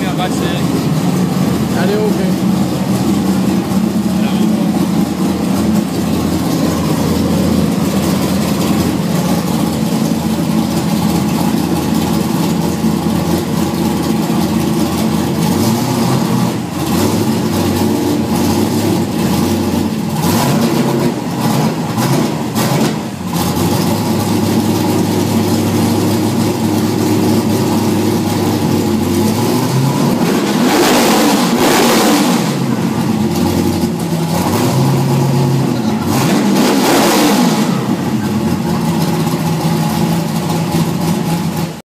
va passer. Allez, ok.